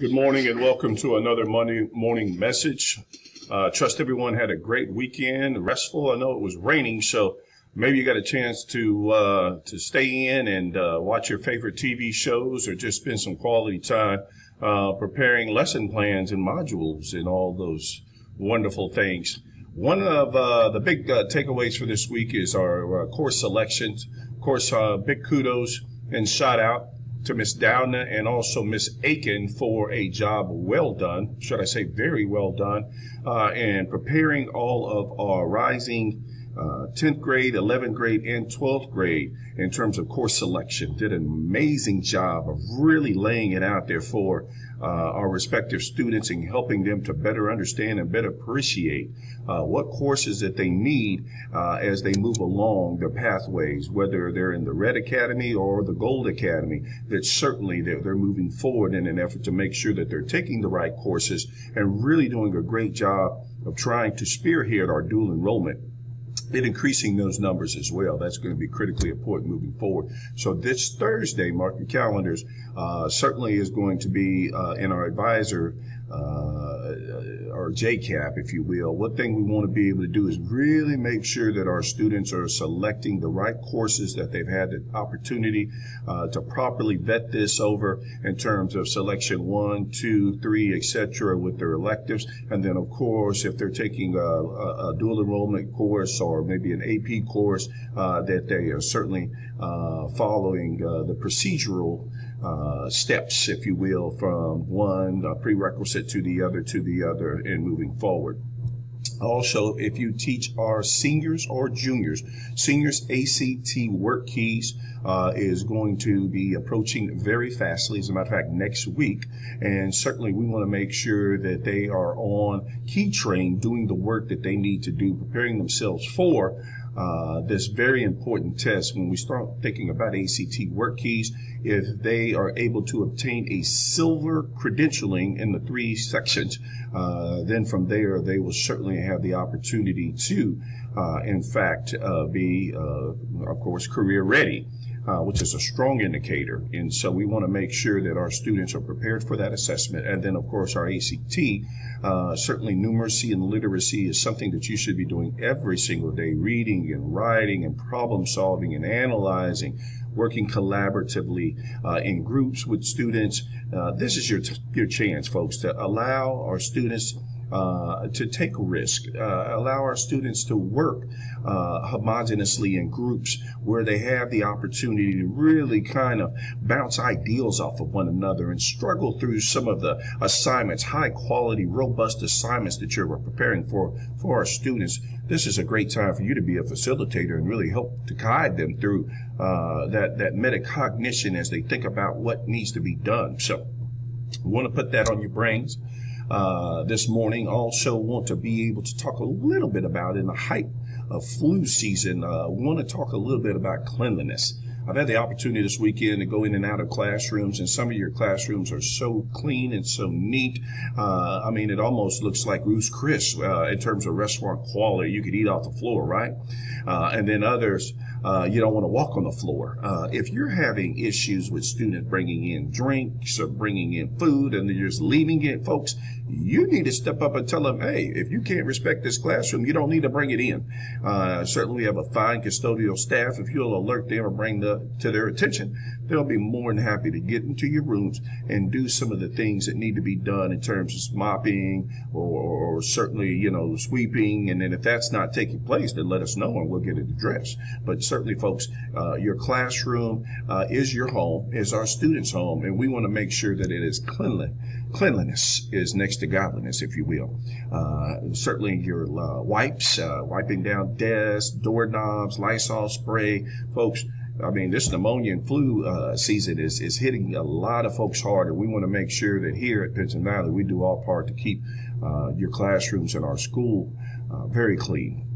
Good morning and welcome to another Monday morning message. Uh, trust everyone had a great weekend, restful. I know it was raining, so maybe you got a chance to uh, to stay in and uh, watch your favorite TV shows or just spend some quality time uh, preparing lesson plans and modules and all those wonderful things. One of uh, the big uh, takeaways for this week is our course selections. Of course, big kudos and shout out to Miss Downer and also Miss Aiken for a job well done, should I say very well done, uh, in preparing all of our rising uh, 10th grade, 11th grade, and 12th grade in terms of course selection. Did an amazing job of really laying it out there for uh, our respective students and helping them to better understand and better appreciate uh, what courses that they need uh, as they move along their pathways, whether they're in the Red Academy or the Gold Academy, that certainly they're, they're moving forward in an effort to make sure that they're taking the right courses and really doing a great job of trying to spearhead our dual enrollment and increasing those numbers as well. That's going to be critically important moving forward. So this Thursday, mark your calendars, uh, certainly is going to be uh, in our advisor uh, or JCAP, if you will. One thing we want to be able to do is really make sure that our students are selecting the right courses that they've had the opportunity uh, to properly vet this over in terms of selection one, two, three, etc., with their electives, and then of course if they're taking a, a, a dual enrollment course or maybe an AP course, uh, that they are certainly uh, following uh, the procedural steps, if you will, from one prerequisite to the other to the other and moving forward. Also, if you teach our seniors or juniors, seniors ACT WorkKeys uh, is going to be approaching very fastly. As a matter of fact, next week. And certainly we want to make sure that they are on KeyTrain doing the work that they need to do, preparing themselves for uh, this very important test when we start thinking about ACT WorkKeys. If they are able to obtain a silver credentialing in the three sections, uh, then from there they will certainly have the opportunity to, uh, in fact, uh, be, uh, of course, career ready uh, which is a strong indicator. And so we want to make sure that our students are prepared for that assessment. And then, of course, our ACT, uh, certainly numeracy and literacy is something that you should be doing every single day, reading and writing and problem solving and analyzing working collaboratively uh, in groups with students. Uh, this is your, your chance, folks, to allow our students uh, to take a risk, uh, allow our students to work uh, homogeneously in groups where they have the opportunity to really kind of bounce ideals off of one another and struggle through some of the assignments, high quality, robust assignments that you're preparing for for our students. This is a great time for you to be a facilitator and really help to guide them through uh, that that metacognition as they think about what needs to be done. So, want to put that on your brains. Uh, this morning. Also want to be able to talk a little bit about in the height of flu season. Uh, want to talk a little bit about cleanliness. I've had the opportunity this weekend to go in and out of classrooms, and some of your classrooms are so clean and so neat. Uh, I mean, it almost looks like Ruth's Chris uh, in terms of restaurant quality. You could eat off the floor, right? Uh, and then others, uh, you don't want to walk on the floor. Uh, if you're having issues with students bringing in drinks or bringing in food and they're just leaving it, folks, you need to step up and tell them, hey, if you can't respect this classroom, you don't need to bring it in. Uh, certainly, we have a fine custodial staff. If you'll alert them or bring the to their attention, they'll be more than happy to get into your rooms and do some of the things that need to be done in terms of mopping or, or certainly, you know, sweeping. And then if that's not taking place, then let us know and we'll get it addressed. But certainly, folks, uh, your classroom uh, is your home, is our students' home, and we want to make sure that it is cleanly. Cleanliness is next to godliness, if you will. Uh, certainly, your uh, wipes, uh, wiping down desks, doorknobs, Lysol spray, folks. I mean, this pneumonia and flu uh, season is, is hitting a lot of folks hard, and we want to make sure that here at Pinson Valley, we do our part to keep uh, your classrooms and our school uh, very clean.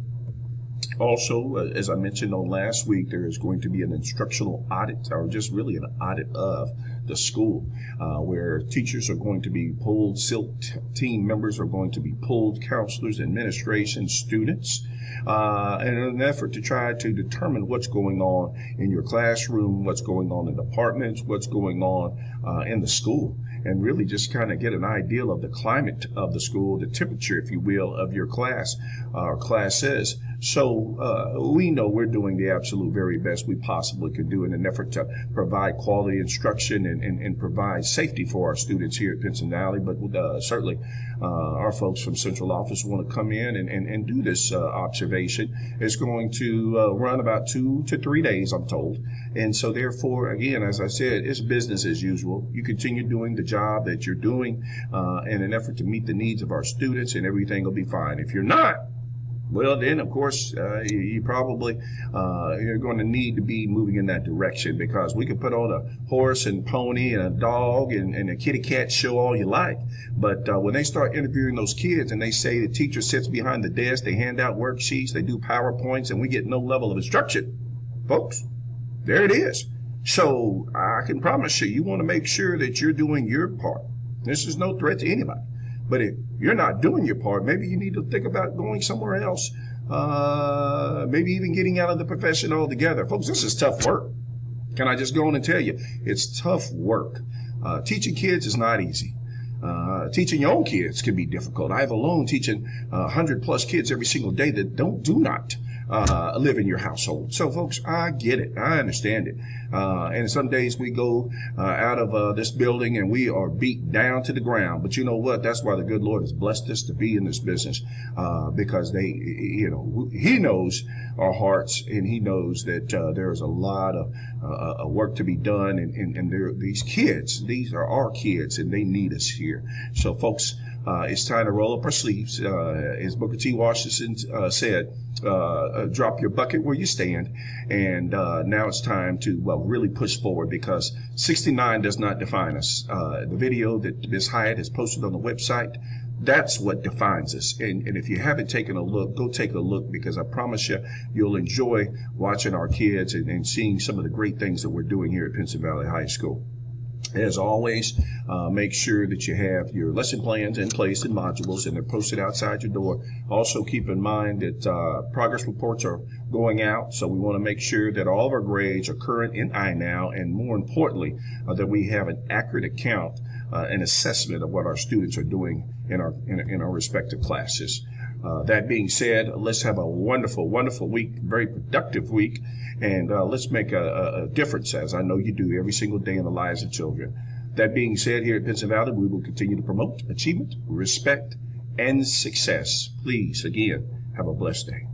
Also, uh, as I mentioned on last week, there is going to be an instructional audit, or just really an audit of the school, uh, where teachers are going to be pulled, SILT team members are going to be pulled, counselors, administration, students, uh, in an effort to try to determine what's going on in your classroom, what's going on in departments, what's going on uh, in the school and really just kind of get an idea of the climate of the school, the temperature, if you will, of your class uh, or classes. So uh, we know we're doing the absolute very best we possibly could do in an effort to provide quality instruction and, and, and provide safety for our students here at Pinson Valley. But uh, certainly uh, our folks from central office want to come in and, and, and do this uh, observation. It's going to uh, run about two to three days, I'm told. And so therefore, again, as I said, it's business as usual. You continue doing the job that you're doing uh, in an effort to meet the needs of our students and everything will be fine. If you're not, well, then of course uh, you, probably uh, you're going to need to be moving in that direction because we can put on a horse and pony and a dog and, and a kitty cat show all you like, but uh, when they start interviewing those kids and they say the teacher sits behind the desk, they hand out worksheets, they do powerpoints, and we get no level of instruction, folks, there it is. So I can promise you, you want to make sure that you're doing your part. This is no threat to anybody. But if you're not doing your part, maybe you need to think about going somewhere else. Uh, maybe even getting out of the profession altogether. Folks, this is tough work. Can I just go on and tell you? It's tough work. Uh, teaching kids is not easy. Uh, teaching your own kids can be difficult. I have alone teaching uh, 100 plus kids every single day that don't do not uh, live in your household. So, folks, I get it. I understand it. Uh, and some days we go uh, out of uh, this building and we are beat down to the ground. But you know what? That's why the good Lord has blessed us to be in this business uh, because they, you know, He knows our hearts and He knows that uh, there is a lot of work to be done. And, and, and these kids, these are our kids, and they need us here. So, folks, uh, it's time to roll up our sleeves. Uh, as Booker T. Washington uh, said, uh, uh, drop your bucket where you stand. And uh, now it's time to, well, really push forward because 69 does not define us. the video that Ms. Hyatt has posted on the website, that's what defines us. And, and if you haven't taken a look, go take a look because I promise you, you'll enjoy watching our kids and, and seeing some of the great things that we're doing here at Pinson Valley High School. As always, uh, make sure that you have your lesson plans in place in modules and they're posted outside your door. Also keep in mind that uh, progress reports are going out, so we want to make sure that all of our grades are current in iNow and more importantly, uh, that we have an accurate account uh, and assessment of what our students are doing in our, in, in our respective classes. Uh, that being said, let's have a wonderful, wonderful week, very productive week, and uh, let's make a, a, difference, as I know you do every single day in the lives of children. That being said, here at Pinson Valley, we will continue to promote achievement, respect, and success. Please, again, have a blessed day.